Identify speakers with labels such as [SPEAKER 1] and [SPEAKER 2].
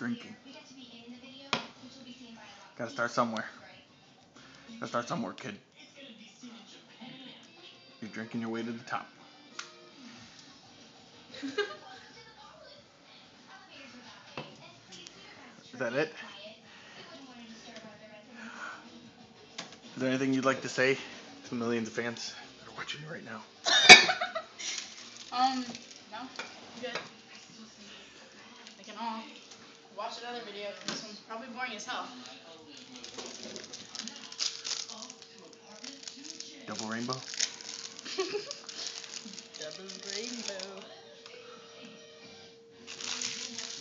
[SPEAKER 1] drinking. Gotta start somewhere. Gotta start somewhere, kid. You're drinking your way to the top. Is that it? Is there anything you'd like to say to millions of fans that are watching you right now?
[SPEAKER 2] um, watch another video this one's probably boring as hell.
[SPEAKER 1] Double rainbow?
[SPEAKER 2] Double rainbow.